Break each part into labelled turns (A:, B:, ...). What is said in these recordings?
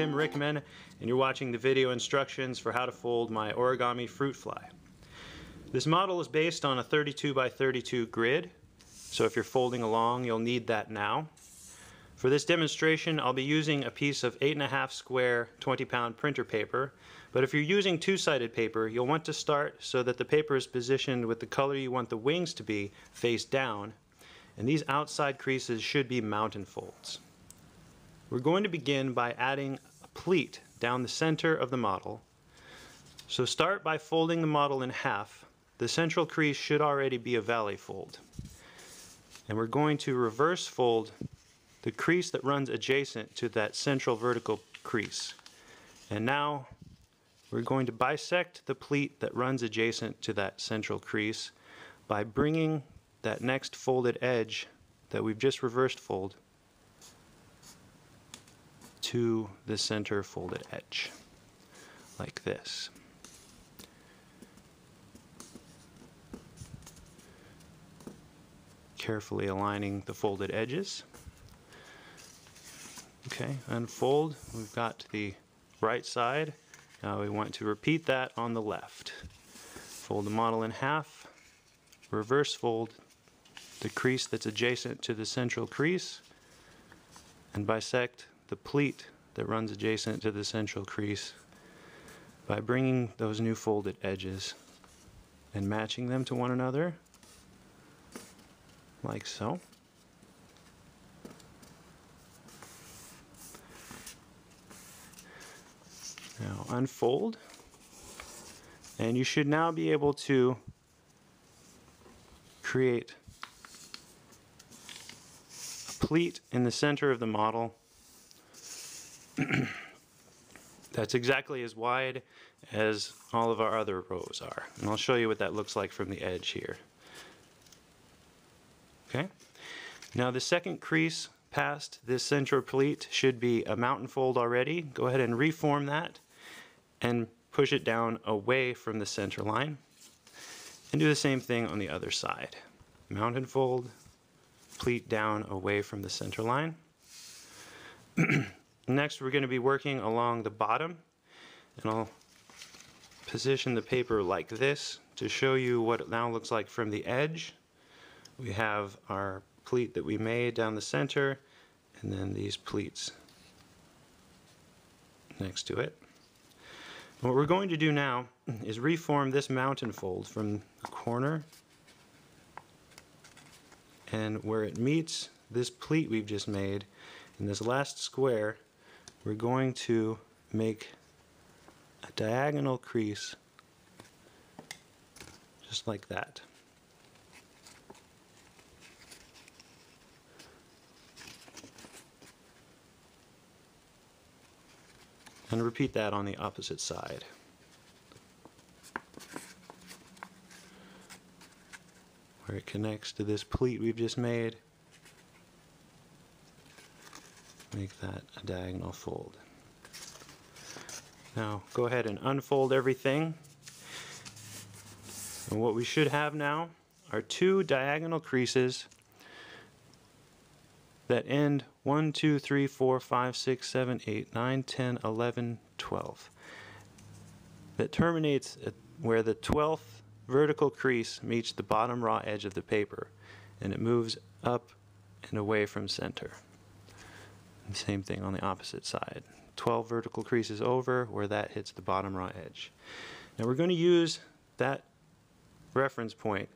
A: Tim Rickman and you're watching the video instructions for how to fold my origami fruit fly. This model is based on a 32 by 32 grid, so if you're folding along you'll need that now. For this demonstration I'll be using a piece of 8.5 square 20 pound printer paper, but if you're using two-sided paper you'll want to start so that the paper is positioned with the color you want the wings to be face down, and these outside creases should be mountain folds. We're going to begin by adding down the center of the model. So start by folding the model in half. The central crease should already be a valley fold. And we're going to reverse fold the crease that runs adjacent to that central vertical crease. And now we're going to bisect the pleat that runs adjacent to that central crease by bringing that next folded edge that we've just reversed fold to the center folded edge, like this. Carefully aligning the folded edges. Okay, unfold. We've got the right side. Now we want to repeat that on the left. Fold the model in half, reverse fold the crease that's adjacent to the central crease, and bisect the pleat that runs adjacent to the central crease by bringing those new folded edges and matching them to one another like so. Now unfold and you should now be able to create a pleat in the center of the model That's exactly as wide as all of our other rows are. And I'll show you what that looks like from the edge here. Okay. Now the second crease past this central pleat should be a mountain fold already. Go ahead and reform that and push it down away from the center line. And do the same thing on the other side. Mountain fold, pleat down away from the center line. Next we're going to be working along the bottom and I'll position the paper like this to show you what it now looks like from the edge. We have our pleat that we made down the center and then these pleats next to it. What we're going to do now is reform this mountain fold from the corner and where it meets this pleat we've just made in this last square we're going to make a diagonal crease just like that. And repeat that on the opposite side. Where it connects to this pleat we've just made. Make that a diagonal fold. Now go ahead and unfold everything. And what we should have now are two diagonal creases that end 1, 2, 3, 4, 5, 6, 7, 8, 9, 10, 11, 12. That terminates at where the 12th vertical crease meets the bottom raw edge of the paper and it moves up and away from center. Same thing on the opposite side. 12 vertical creases over where that hits the bottom raw edge. Now we're going to use that reference point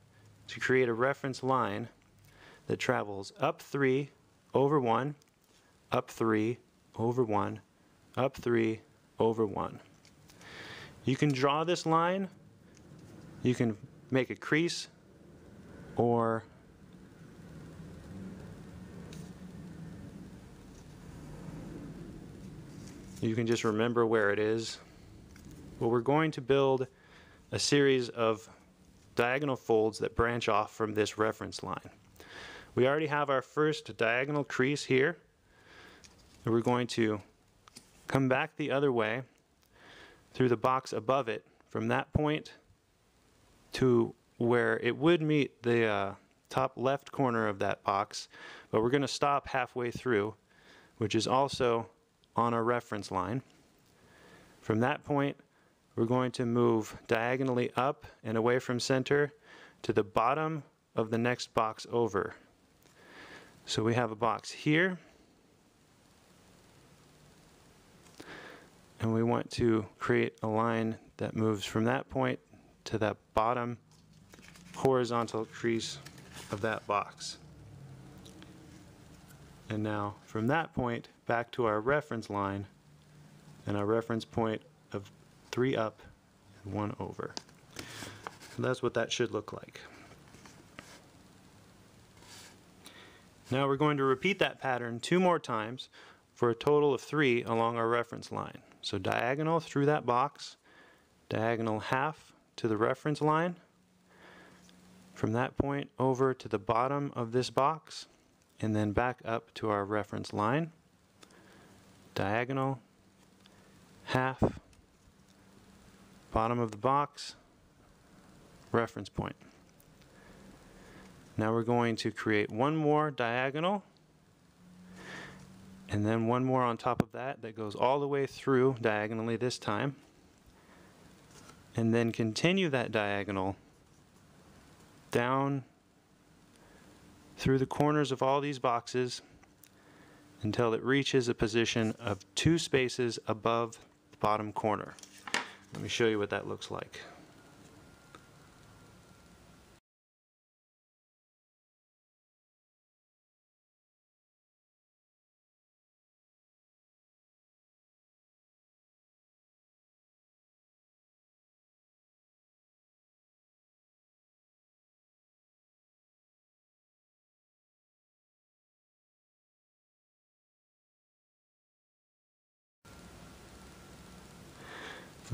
A: to create a reference line that travels up 3 over 1, up 3 over 1, up 3 over 1. You can draw this line, you can make a crease, or You can just remember where it is. Well, we're going to build a series of diagonal folds that branch off from this reference line. We already have our first diagonal crease here. And we're going to come back the other way through the box above it from that point to where it would meet the uh, top left corner of that box, but we're going to stop halfway through, which is also on our reference line. From that point, we're going to move diagonally up and away from center to the bottom of the next box over. So we have a box here. And we want to create a line that moves from that point to that bottom horizontal crease of that box. And now from that point back to our reference line and our reference point of three up and one over. That's what that should look like. Now we're going to repeat that pattern two more times for a total of three along our reference line. So diagonal through that box, diagonal half to the reference line, from that point over to the bottom of this box, and then back up to our reference line, diagonal, half, bottom of the box, reference point. Now we're going to create one more diagonal and then one more on top of that that goes all the way through diagonally this time and then continue that diagonal down through the corners of all these boxes until it reaches a position of two spaces above the bottom corner. Let me show you what that looks like.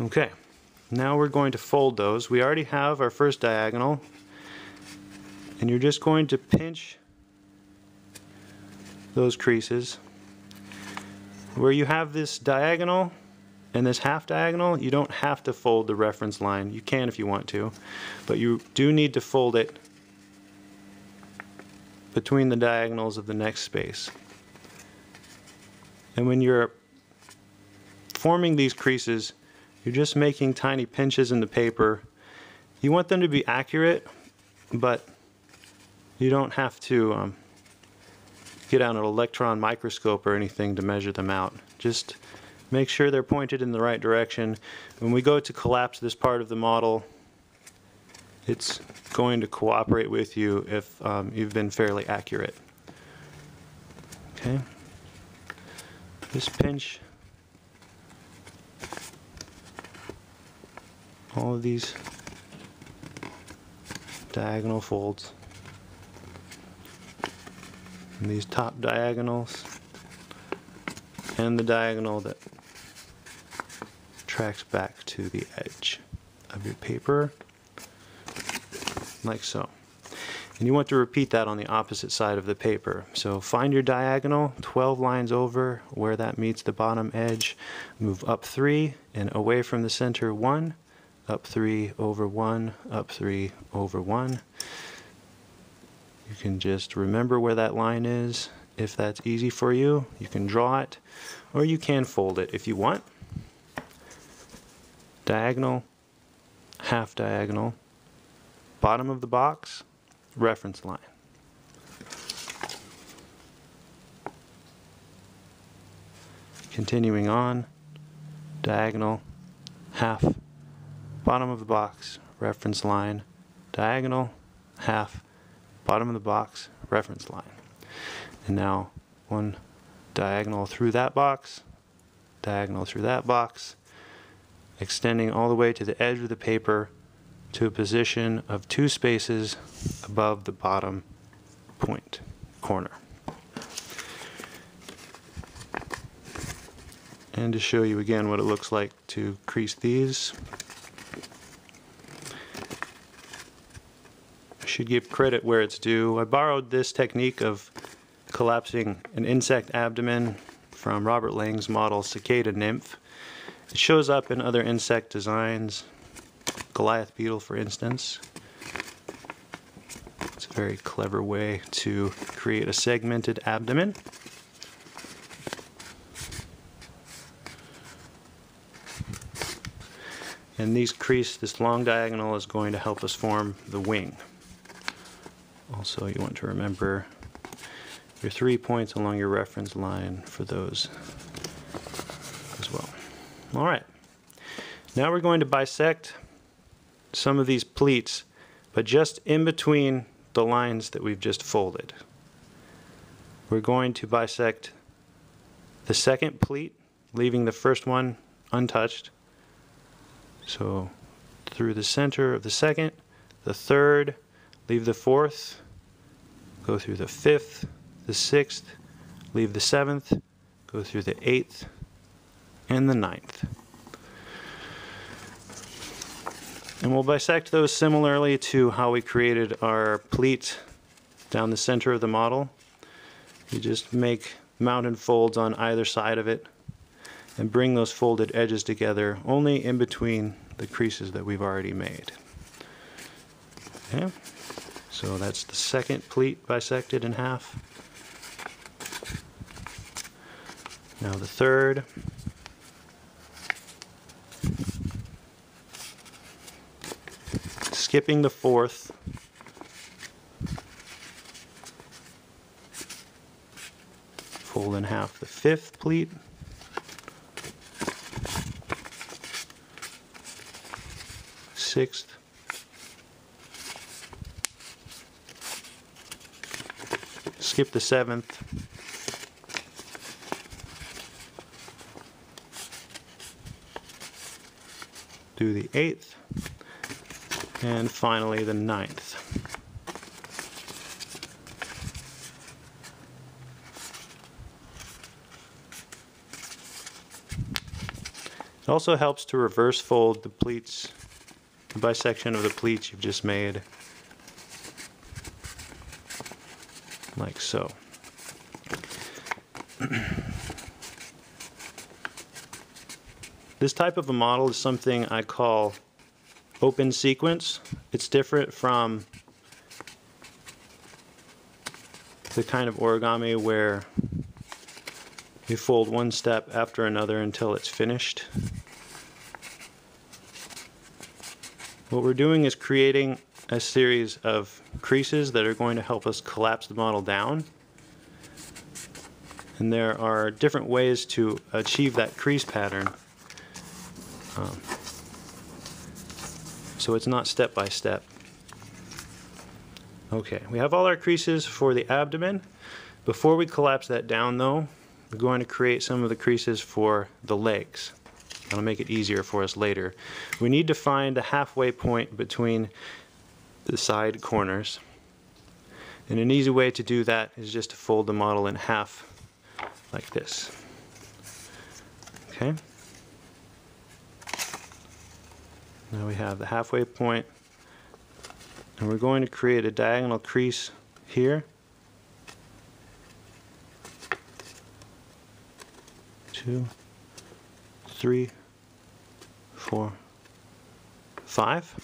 A: Okay, now we're going to fold those. We already have our first diagonal, and you're just going to pinch those creases. Where you have this diagonal and this half diagonal, you don't have to fold the reference line. You can if you want to, but you do need to fold it between the diagonals of the next space. And when you're forming these creases, you're just making tiny pinches in the paper. You want them to be accurate, but you don't have to um, get out an electron microscope or anything to measure them out. Just make sure they're pointed in the right direction. When we go to collapse this part of the model, it's going to cooperate with you if um, you've been fairly accurate. Okay. Just pinch all of these diagonal folds and these top diagonals and the diagonal that tracks back to the edge of your paper like so. And you want to repeat that on the opposite side of the paper. So find your diagonal 12 lines over where that meets the bottom edge. Move up 3 and away from the center 1 up 3 over 1, up 3 over 1. You can just remember where that line is. If that's easy for you, you can draw it, or you can fold it if you want. Diagonal, half diagonal, bottom of the box, reference line. Continuing on, diagonal, half, bottom of the box, reference line, diagonal, half, bottom of the box, reference line. And now one diagonal through that box, diagonal through that box, extending all the way to the edge of the paper to a position of two spaces above the bottom point corner. And to show you again what it looks like to crease these, should give credit where it's due. I borrowed this technique of collapsing an insect abdomen from Robert Lang's model Cicada Nymph. It shows up in other insect designs, Goliath beetle for instance. It's a very clever way to create a segmented abdomen. And these crease, this long diagonal is going to help us form the wing. Also, you want to remember your three points along your reference line for those as well. All right. Now we're going to bisect some of these pleats, but just in between the lines that we've just folded. We're going to bisect the second pleat, leaving the first one untouched. So through the center of the second, the third, leave the fourth, go through the fifth, the sixth, leave the seventh, go through the eighth, and the ninth. And we'll bisect those similarly to how we created our pleat down the center of the model. You just make mountain folds on either side of it and bring those folded edges together only in between the creases that we've already made. Okay, so that's the second pleat bisected in half. Now the third. Skipping the fourth. Fold in half the fifth pleat. Sixth. Skip the seventh. do the eighth, and finally the ninth. It also helps to reverse fold the pleats, the bisection of the pleats you've just made, like so. This type of a model is something I call open sequence. It's different from the kind of origami where you fold one step after another until it's finished. What we're doing is creating a series of creases that are going to help us collapse the model down. And there are different ways to achieve that crease pattern. Um, so it's not step by step. Okay, we have all our creases for the abdomen. Before we collapse that down though, we're going to create some of the creases for the legs. That'll make it easier for us later. We need to find the halfway point between the side corners. And an easy way to do that is just to fold the model in half like this. Okay. Now we have the halfway point and we're going to create a diagonal crease here. Two, three, four, five.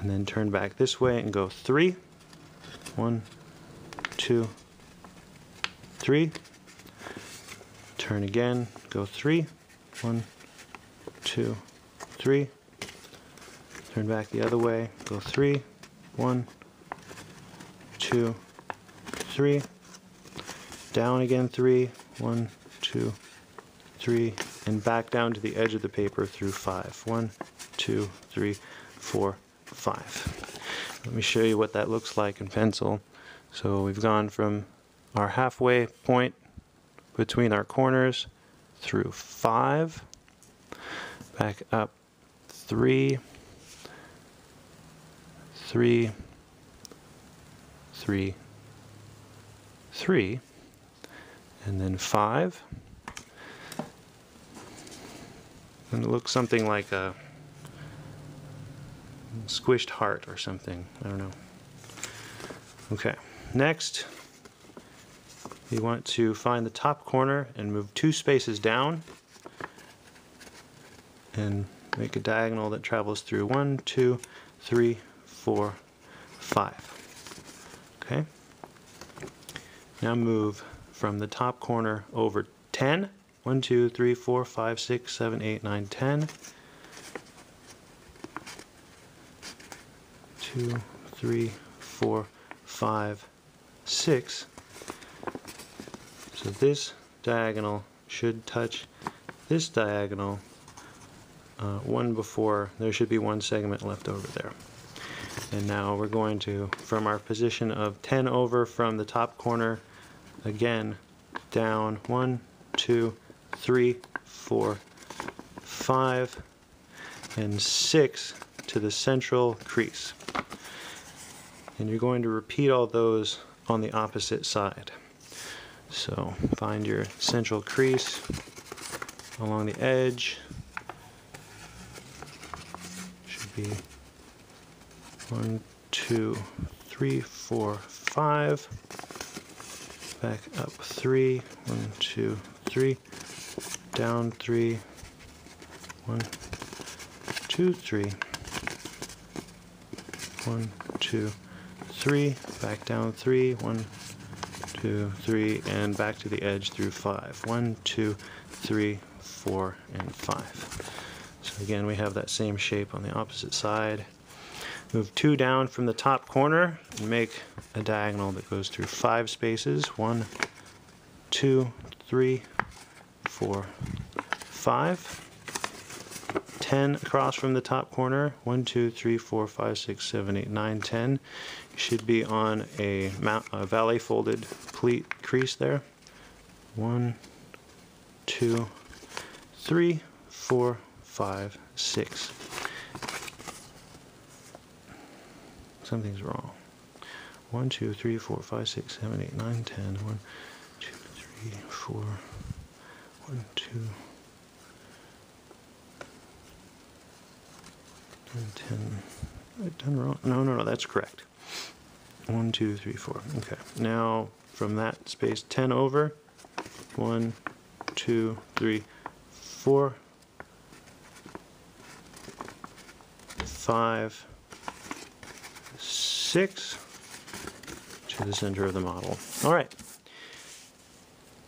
A: And then turn back this way and go three. One, two, three. Turn again, go three. One, two, three, turn back the other way, go three, one, two, three, down again three, one, two, three, and back down to the edge of the paper through five. One, two, three, four, five. Let me show you what that looks like in pencil. So we've gone from our halfway point between our corners through five, back up three, three, three, three, and then five. And it looks something like a squished heart or something. I don't know. Okay, next you want to find the top corner and move two spaces down and make a diagonal that travels through one, two, three, four, five. Okay. Now move from the top corner over 10. 1, 2, 3, 4, 5, 6, 7, 8, 9, 10. Two, three, four, five, six. So this diagonal should touch this diagonal uh, one before, there should be one segment left over there. And now we're going to, from our position of 10 over from the top corner, again, down, one, two, three, four, five, and six to the central crease. And you're going to repeat all those on the opposite side. So find your central crease along the edge. Should be one, two, three, four, five. Back up three, one, two, three. Down three, one, two, three. One, two, three. Back down three, one, two, three, and back to the edge through five. One, two, three, four, and five. So again, we have that same shape on the opposite side. Move two down from the top corner and make a diagonal that goes through five spaces. One, two, three, four, five. 10 across from the top corner. 1, 2, 3, 4, 5, 6, 7, 8, 9, 10. Should be on a, mount, a valley folded pleat crease there. 1, 2, 3, 4, 5, 6. Something's wrong. 1, 2, 3, 4, 5, 6, 7, 8, 9, 10. 1, 2, 3, 4, 1, 2, 10. I done wrong. No, no, no, that's correct. 1, 2, 3, 4. Okay. Now, from that space 10 over, 1, 2, 3, 4, 5, 6 to the center of the model. All right.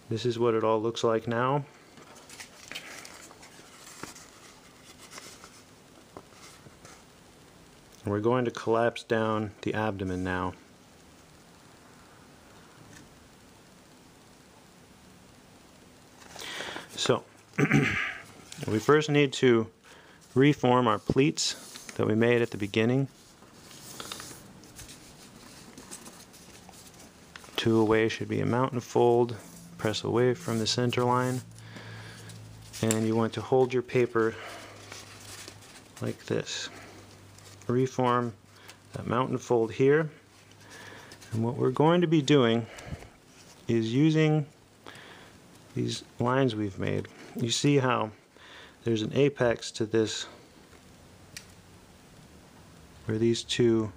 A: This is what it all looks like now. We're going to collapse down the abdomen now. So, we first need to reform our pleats that we made at the beginning. Two away should be a mountain fold. Press away from the center line. And you want to hold your paper like this reform that mountain fold here. And what we're going to be doing is using these lines we've made. You see how there's an apex to this where these two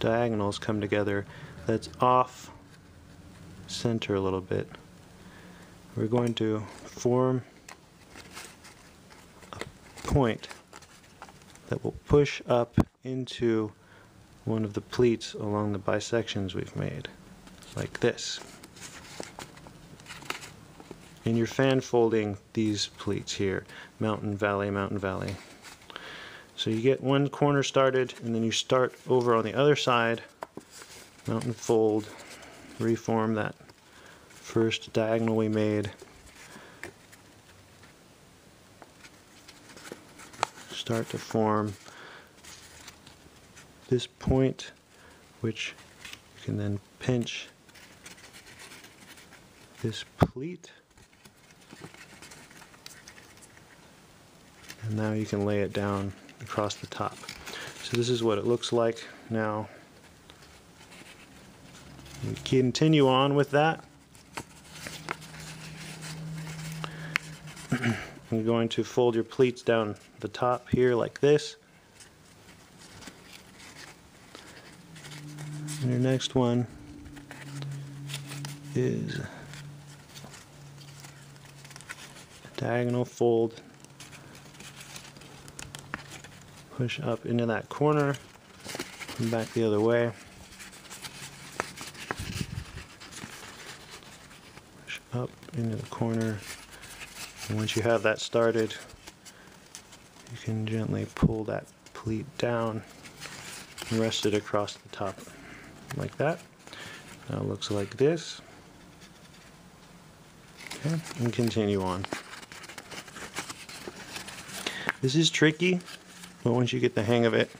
A: diagonals come together that's off center a little bit. We're going to form a point that will push up into one of the pleats along the bisections we've made, like this. And you're fan folding these pleats here, mountain, valley, mountain, valley. So you get one corner started, and then you start over on the other side, mountain fold, reform that first diagonal we made, start to form this point which you can then pinch this pleat and now you can lay it down across the top. So this is what it looks like now. We continue on with that. You're going to fold your pleats down the top here like this. And your next one is a diagonal fold. Push up into that corner and back the other way. Push up into the corner once you have that started, you can gently pull that pleat down and rest it across the top like that. Now it looks like this. Okay, and continue on. This is tricky, but once you get the hang of it,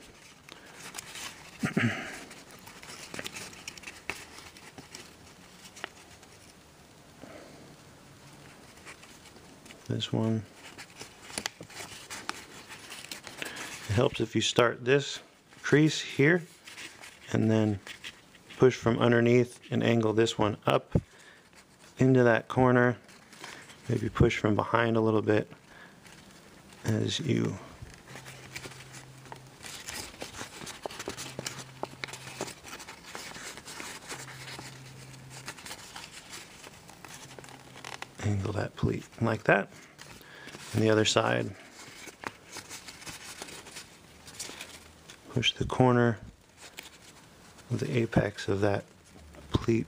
A: this one. It helps if you start this crease here and then push from underneath and angle this one up into that corner. Maybe push from behind a little bit as you angle that pleat like that. And the other side, push the corner of the apex of that pleat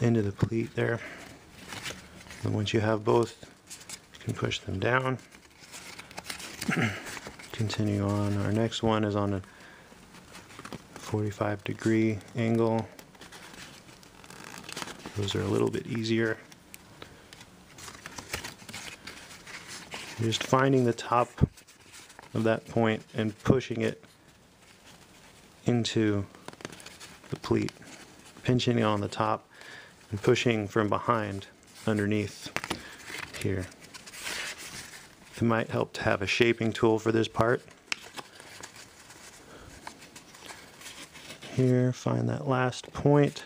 A: into the pleat there. And once you have both, you can push them down. Continue on. Our next one is on a 45 degree angle. Those are a little bit easier. Just finding the top of that point and pushing it into the pleat, pinching on the top and pushing from behind underneath here. It might help to have a shaping tool for this part. Here, find that last point.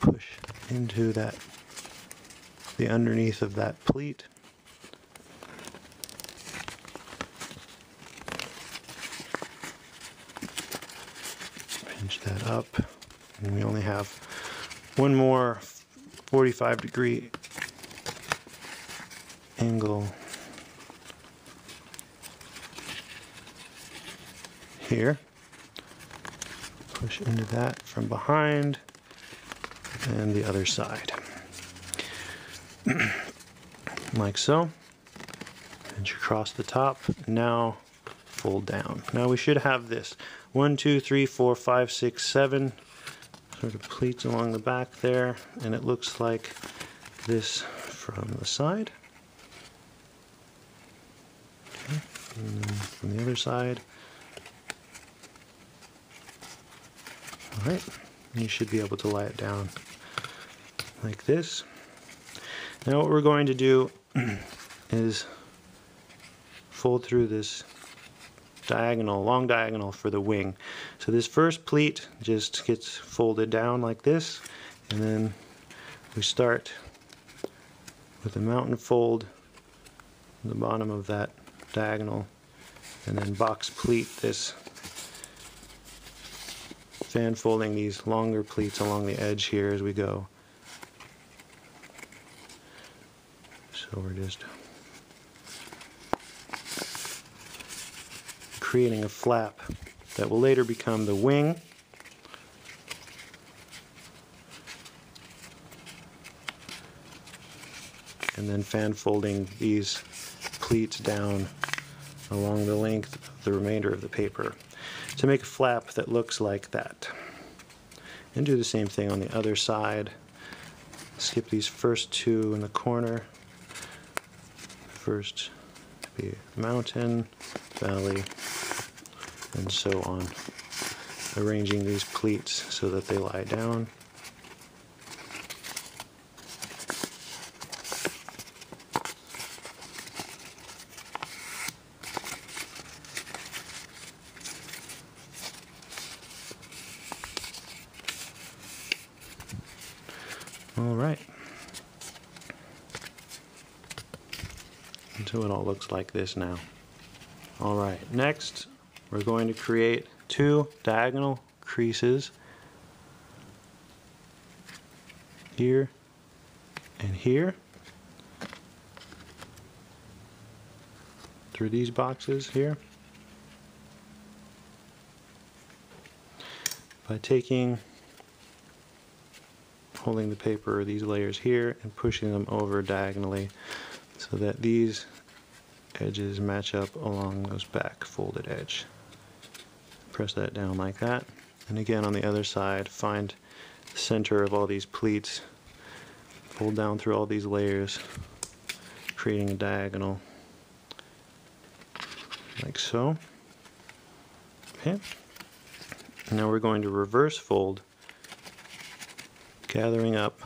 A: Push into that, the underneath of that pleat. Pinch that up. And we only have one more 45 degree angle here. Push into that from behind and the other side. like so. Pinch across the top. Now fold down. Now we should have this. One, two, three, four, five, six, seven sort of pleats along the back there, and it looks like this from the side. From the other side. All right, you should be able to lie it down like this. Now what we're going to do is fold through this diagonal, long diagonal for the wing. So this first pleat just gets folded down like this, and then we start with a mountain fold the bottom of that diagonal, and then box pleat this fan folding these longer pleats along the edge here as we go. So we're just creating a flap that will later become the wing. And then fan folding these pleats down along the length of the remainder of the paper to make a flap that looks like that. And do the same thing on the other side. Skip these first two in the corner. First be mountain, valley, and so on. Arranging these pleats so that they lie down. All right. Until it all like this now. All right, next we're going to create two diagonal creases here and here through these boxes here by taking holding the paper or these layers here and pushing them over diagonally so that these edges match up along those back folded edge. Press that down like that. And again on the other side, find the center of all these pleats. Fold down through all these layers, creating a diagonal like so. Okay. Now we're going to reverse fold, gathering up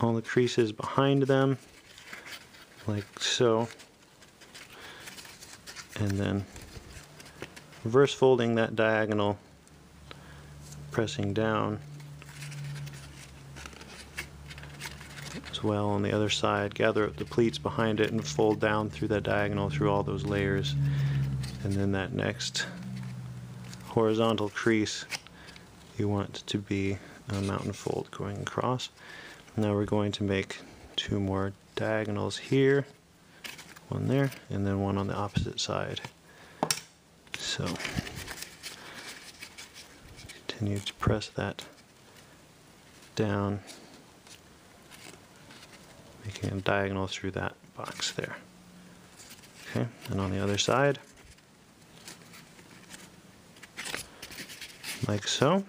A: all the creases behind them, like so. And then reverse folding that diagonal, pressing down as well on the other side. Gather up the pleats behind it and fold down through that diagonal through all those layers. And then that next horizontal crease you want to be a mountain fold going across. Now we're going to make two more diagonals here, one there, and then one on the opposite side. So continue to press that down, making a diagonal through that box there. Okay, and on the other side, like so.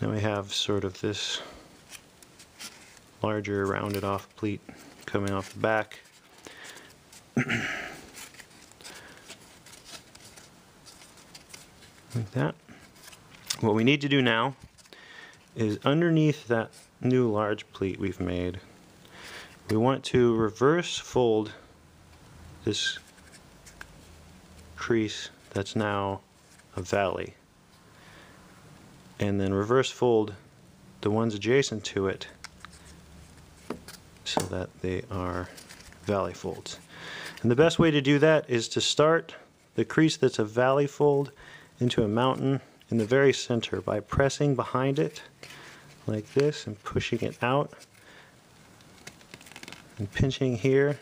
A: Now we have sort of this larger rounded off pleat coming off the back. like that. What we need to do now is underneath that new large pleat we've made, we want to reverse fold this crease that's now a valley and then reverse fold the ones adjacent to it so that they are valley folds. And the best way to do that is to start the crease that's a valley fold into a mountain in the very center by pressing behind it like this and pushing it out and pinching here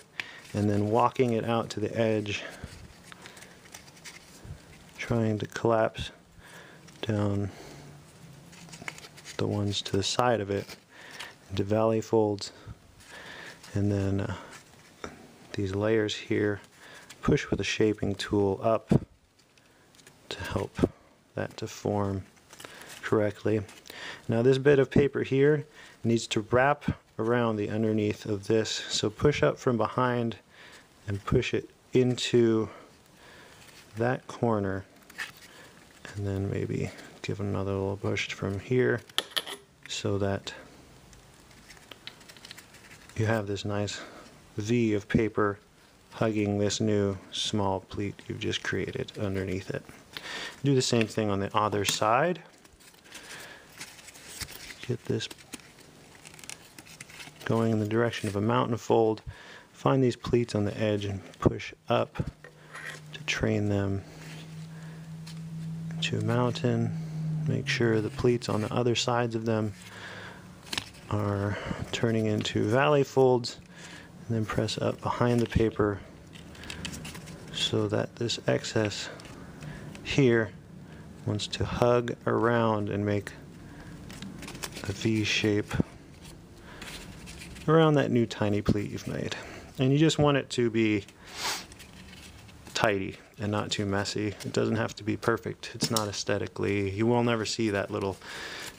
A: and then walking it out to the edge trying to collapse down the ones to the side of it into valley folds and then uh, these layers here push with a shaping tool up to help that to form correctly. Now this bit of paper here needs to wrap around the underneath of this so push up from behind and push it into that corner and then maybe give another little push from here so that you have this nice V of paper hugging this new small pleat you've just created underneath it. Do the same thing on the other side. Get this going in the direction of a mountain fold. Find these pleats on the edge and push up to train them to a mountain. Make sure the pleats on the other sides of them are turning into valley folds then press up behind the paper so that this excess here wants to hug around and make a V shape around that new tiny pleat you've made. And you just want it to be tidy and not too messy. It doesn't have to be perfect. It's not aesthetically, you will never see that little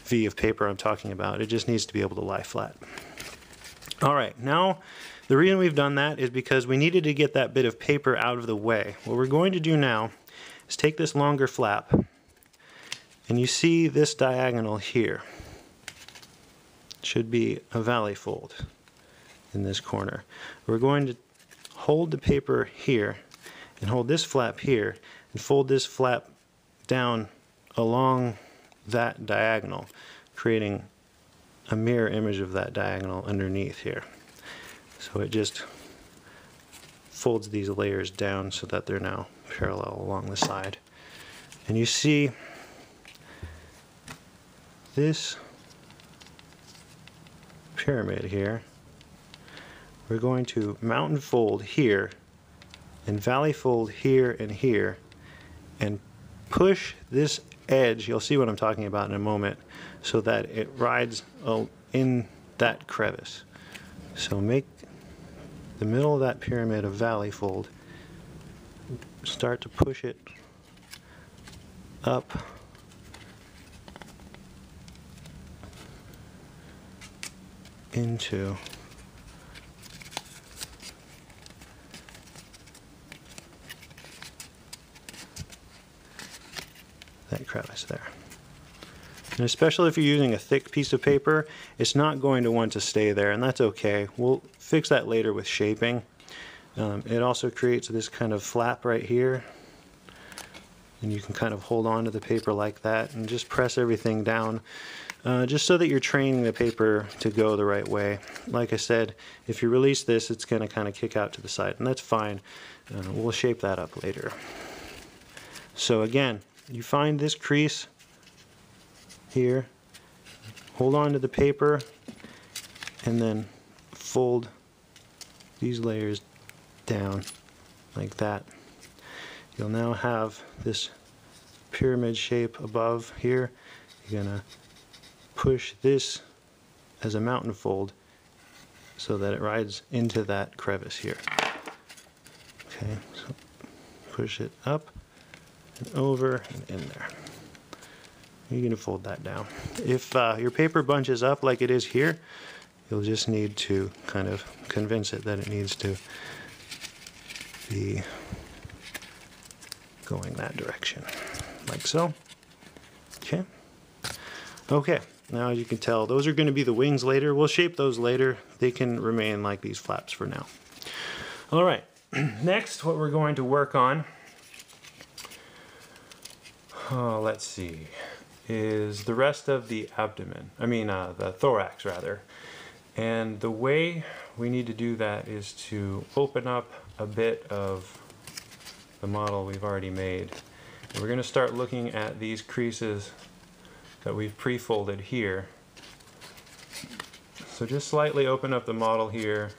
A: V of paper I'm talking about. It just needs to be able to lie flat. All right, now the reason we've done that is because we needed to get that bit of paper out of the way. What we're going to do now is take this longer flap and you see this diagonal here. Should be a valley fold in this corner. We're going to hold the paper here and hold this flap here and fold this flap down along that diagonal, creating a mirror image of that diagonal underneath here. So it just folds these layers down so that they're now parallel along the side. And you see this pyramid here, we're going to mountain fold here and valley fold here and here and push this edge, you'll see what I'm talking about in a moment, so that it rides in that crevice. So make the middle of that pyramid of valley fold, start to push it up into that crevice there. And especially if you're using a thick piece of paper, it's not going to want to stay there, and that's okay. We'll fix that later with shaping. Um, it also creates this kind of flap right here, and you can kind of hold on to the paper like that and just press everything down uh, just so that you're training the paper to go the right way. Like I said, if you release this, it's going to kind of kick out to the side, and that's fine. Uh, we'll shape that up later. So again, you find this crease here, hold on to the paper, and then fold these layers down like that. You'll now have this pyramid shape above here. You're gonna push this as a mountain fold so that it rides into that crevice here. Okay, so push it up and over and in there. You're to fold that down. If uh, your paper bunches up like it is here, you'll just need to kind of convince it that it needs to be going that direction, like so. Okay. Okay, now as you can tell, those are going to be the wings later. We'll shape those later. They can remain like these flaps for now. All right, next what we're going to work on, oh, let's see, is the rest of the abdomen. I mean, uh, the thorax rather. And the way we need to do that is to open up a bit of the model we've already made. And we're going to start looking at these creases that we've pre-folded here. So just slightly open up the model here.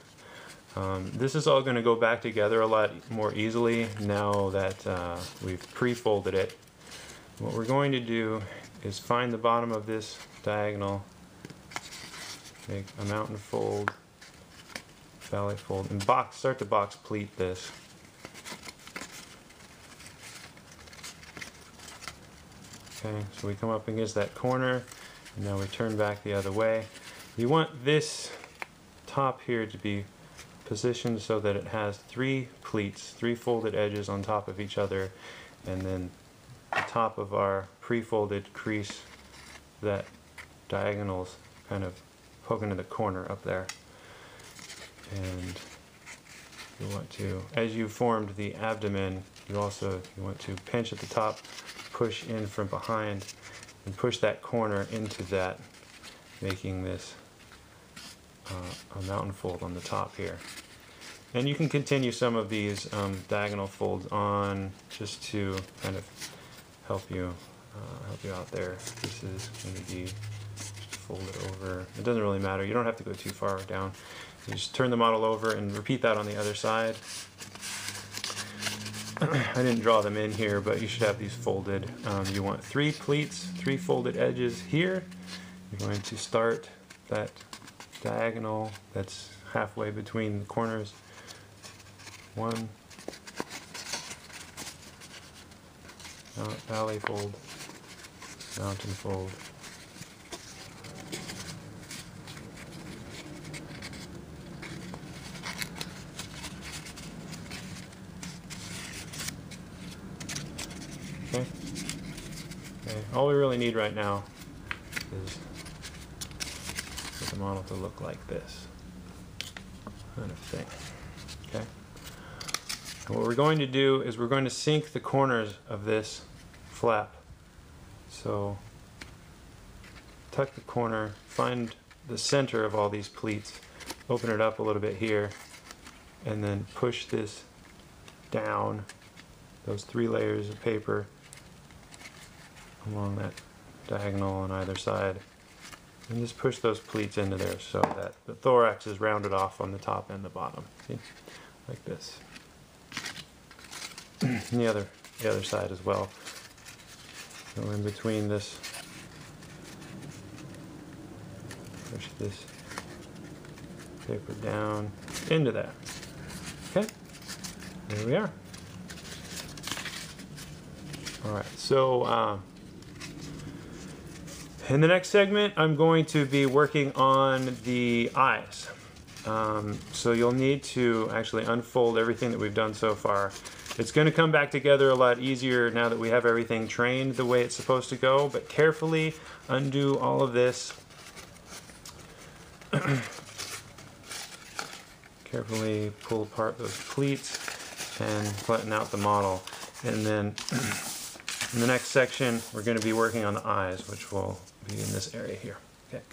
A: Um, this is all going to go back together a lot more easily now that uh, we've pre-folded it. What we're going to do is find the bottom of this diagonal, make a mountain fold, valley fold, and box, start to box pleat this. Okay, so we come up against that corner, and now we turn back the other way. You want this top here to be positioned so that it has three pleats, three folded edges on top of each other, and then the top of our pre-folded crease that diagonals kind of poking in the corner up there. And you want to, as you formed the abdomen, you also you want to pinch at the top, push in from behind, and push that corner into that, making this uh, a mountain fold on the top here. And you can continue some of these um, diagonal folds on just to kind of help you uh, help you out there. This is going to be fold it over. It doesn't really matter. You don't have to go too far down. You just turn the model over and repeat that on the other side. I didn't draw them in here, but you should have these folded. Um, you want three pleats, three folded edges here. You're going to start that diagonal that's halfway between the corners. One, valley fold, mountain fold. Okay. Okay. All we really need right now is for the model to look like this kind of thing. Okay. And what we're going to do is we're going to sink the corners of this flap. So tuck the corner, find the center of all these pleats, open it up a little bit here, and then push this down, those three layers of paper along that diagonal on either side. And just push those pleats into there so that the thorax is rounded off on the top and the bottom. See? Like this. and the other the other side as well. Go in between this, push this paper down into that. Okay, there we are. All right, so uh, in the next segment, I'm going to be working on the eyes. Um, so you'll need to actually unfold everything that we've done so far. It's going to come back together a lot easier now that we have everything trained the way it's supposed to go, but carefully undo all of this. carefully pull apart those pleats and flatten out the model. And then in the next section, we're going to be working on the eyes, which will be in this area here. Okay.